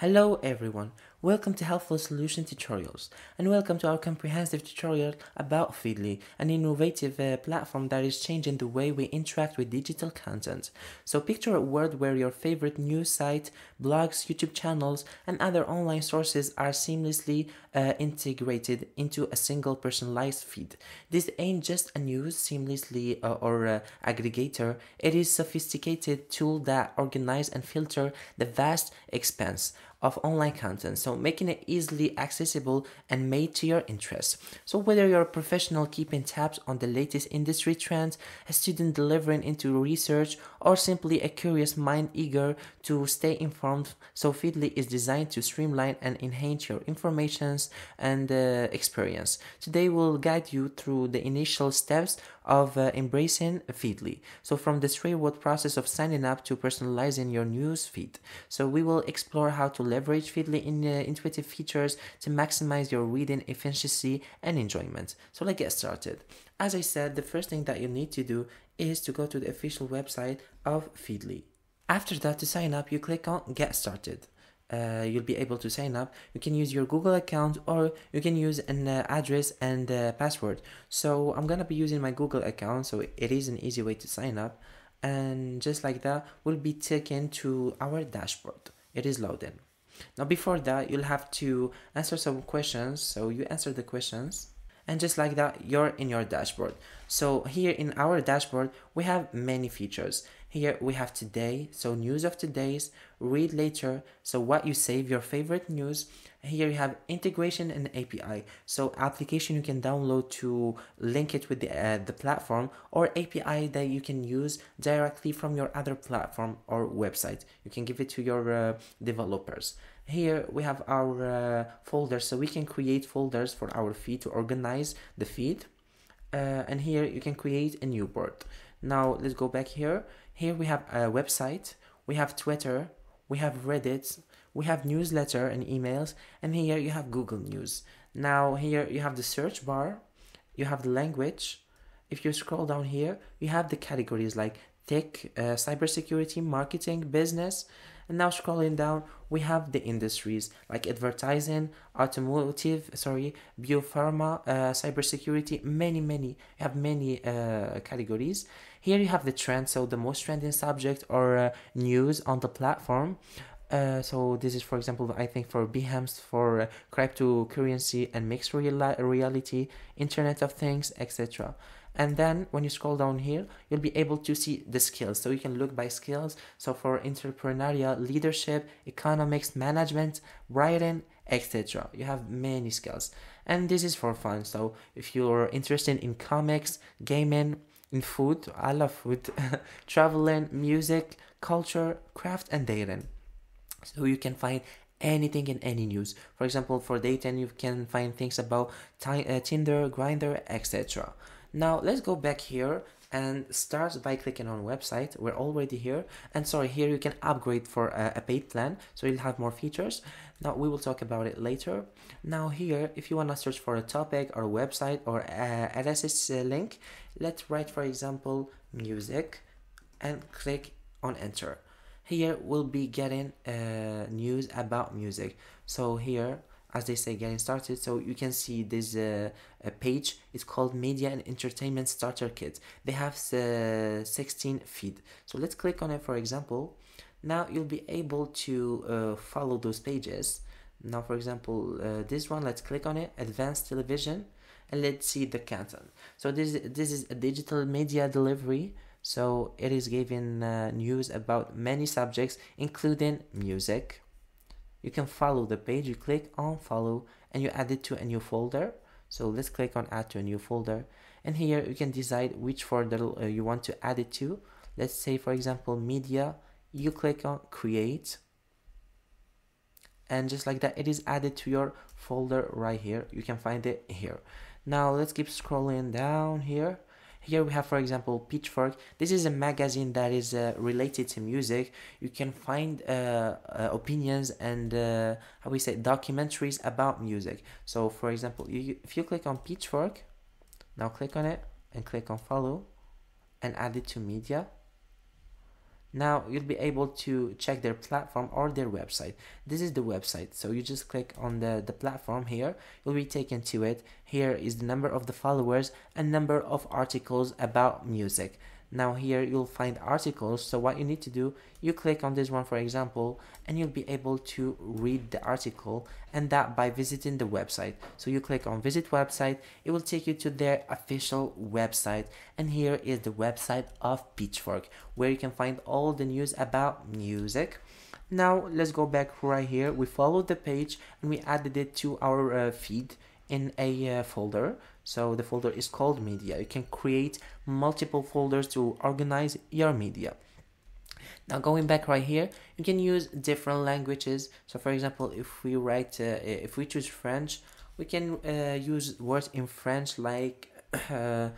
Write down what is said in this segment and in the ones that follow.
Hello everyone, welcome to Helpful Solution Tutorials and welcome to our comprehensive tutorial about Feedly, an innovative uh, platform that is changing the way we interact with digital content. So picture a world where your favorite news site, blogs, YouTube channels and other online sources are seamlessly uh, integrated into a single personalized feed. This ain't just a news seamlessly uh, or uh, aggregator, it is sophisticated tool that organize and filter the vast expanse of online content. So making it easily accessible and made to your interests. So whether you're a professional keeping tabs on the latest industry trends, a student delivering into research, or simply a curious mind eager to stay informed, so Feedly is designed to streamline and enhance your informations and uh, experience. Today we'll guide you through the initial steps of uh, embracing Feedly. So from the straightforward process of signing up to personalizing your news feed. So we will explore how to leverage Feedly in uh, intuitive features to maximize your reading efficiency and enjoyment. So let's get started. As I said, the first thing that you need to do is to go to the official website of Feedly. After that, to sign up, you click on Get Started. Uh, you'll be able to sign up. You can use your Google account or you can use an uh, address and uh, password. So I'm gonna be using my Google account, so it is an easy way to sign up. And just like that, we'll be taken to our dashboard. It is loading. Now, before that, you'll have to answer some questions. So you answer the questions and just like that you're in your dashboard so here in our dashboard we have many features here we have today so news of today's read later so what you save your favorite news. Here you have integration and api so application you can download to link it with the, uh, the platform or api that you can use directly from your other platform or website. You can give it to your uh, developers. Here we have our uh, folders so we can create folders for our feed to organize the feed. Uh, and here you can create a new board. Now let's go back here here we have a website we have twitter we have reddit we have newsletter and emails and here you have google news. Now here you have the search bar you have the language. If you scroll down here you have the categories like tech uh, cybersecurity marketing business and now scrolling down, we have the industries like advertising, automotive, sorry, biopharma, uh, cybersecurity, many, many, have many uh, categories. Here you have the trend, so the most trending subject or uh, news on the platform. Uh, so this is for example i think for behance for uh, cryptocurrency and mixed real- reality internet of things etc and then when you scroll down here you'll be able to see the skills. So you can look by skills. So for entrepreneurial leadership economics management writing etc you have many skills. And this is for fun. So if you're interested in comics gaming in food i love food traveling music culture craft and dating. So you can find anything in any news. For example for dating you can find things about t- uh, tinder Grindr etc now let's go back here and start by clicking on website. We're already here. And sorry, here you can upgrade for a, a, paid plan. So you'll have more features. Now we will talk about it later. Now here, if you want to search for a topic or website or a RSS link, let's write, for example, music and click on enter. Here we'll be getting uh, news about music. So here as they say getting started. So you can see this uh, page. It's called media and entertainment starter kit. They have uh, 16 feed. So let's click on it for example. Now you'll be able to uh, follow those pages. Now for example uh, this one let's click on it. Advanced television. And let's see the content. So this this is a digital media delivery. So it is giving uh, news about many subjects including music you can follow the page. You click on follow and you add it to a new folder. So let's click on add to a new folder. And here you can decide which folder uh, you want to add it to. Let's say for example media. You click on create. And just like that it is added to your folder right here. You can find it here. Now let's keep scrolling down here here we have, for example, Pitchfork. This is a magazine that is uh, related to music. You can find uh, uh, opinions and uh, how we say documentaries about music. So, for example, you, if you click on Pitchfork, now click on it and click on follow and add it to media. Now you'll be able to check their platform or their website. This is the website so you just click on the the platform here. You'll be taken to it. Here is the number of the followers and number of articles about music now here you'll find articles so what you need to do you click on this one for example and you'll be able to read the article and that by visiting the website. So you click on visit website it will take you to their official website and here is the website of pitchfork where you can find all the news about music. Now let's go back right here. We followed the page and we added it to our uh, feed in a uh, folder so the folder is called media. You can create multiple folders to organize your media. Now going back right here you can use different languages. So for example if we write uh, if we choose french we can uh, use words in french like uh,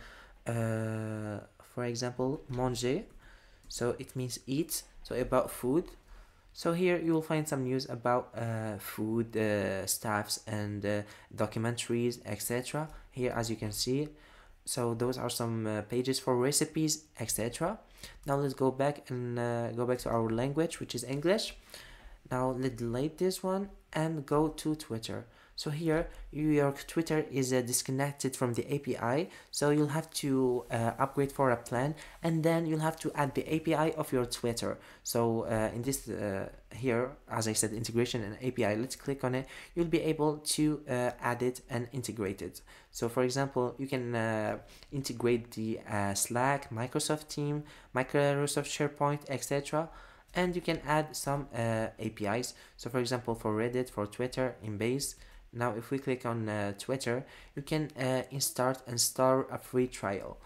uh, for example manger. So it means eat. So about food. So here you will find some news about uh, food uh, staffs and documentaries etc here as you can see. So those are some uh, pages for recipes etc now let's go back and uh, go back to our language which is english. Now let's delete this one and go to twitter so here your Twitter is uh, disconnected from the API so you'll have to uh, upgrade for a plan and then you'll have to add the API of your Twitter. So uh, in this uh, here as I said integration and API let's click on it. You'll be able to uh, add it and integrate it. So for example you can uh, integrate the Slack Microsoft Team Microsoft SharePoint etc and you can add some APIs so for example for Reddit for Twitter in base now if we click on uh, Twitter you can uh, start and start a free trial.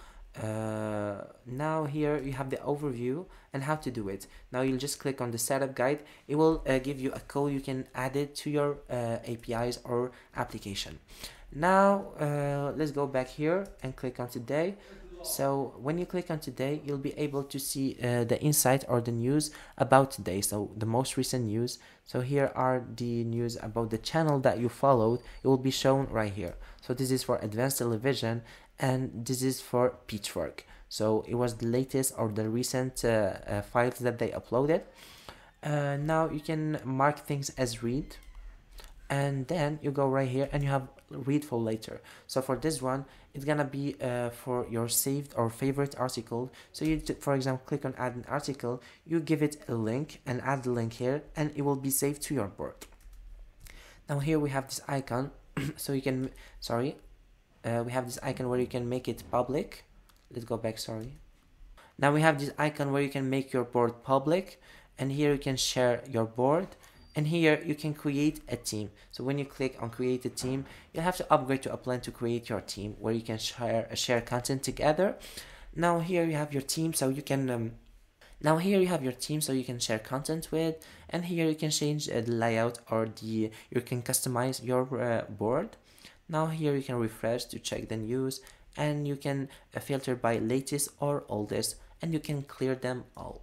Uh, now here you have the overview and how to do it. Now you'll just click on the setup guide. It will uh, give you a code you can add it to your APIs or application. Now let's go back here and click on today so when you click on today you'll be able to see uh, the insight or the news about today. So the most recent news. So here are the news about the channel that you followed. It will be shown right here. So this is for advanced television and this is for pitchfork. So it was the latest or the recent uh, uh, files that they uploaded. Uh, now you can mark things as read and then you go right here and you have read for later. So for this one it's gonna be uh, for your saved or favorite article. So you for example click on add an article you give it a link and add the link here and it will be saved to your board. Now here we have this icon. So you can sorry uh, we have this icon where you can make it public. Let's go back sorry. Now we have this icon where you can make your board public and here you can share your board and here you can create a team. So when you click on create a team you'll have to upgrade to a plan to create your team where you can share share content together. Now here you have your team so you can um, now here you have your team so you can share content with. And here you can change uh, the layout or the you can customize your uh, board. Now here you can refresh to check the news. And you can uh, filter by latest or oldest. And you can clear them all.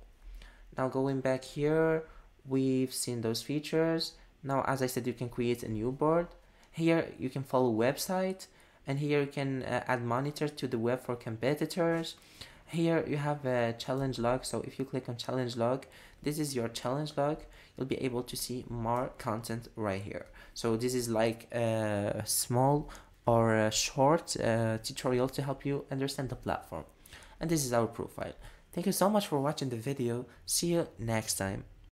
Now going back here we've seen those features. Now as I said you can create a new board. Here you can follow website and here you can uh, add monitor to the web for competitors. Here you have a changelog. So if you click on changelog this is your changelog. You'll be able to see more content right here. So this is like a small or a short uh, tutorial to help you understand the platform. And this is our profile. Thank you so much for watching the video. See you next time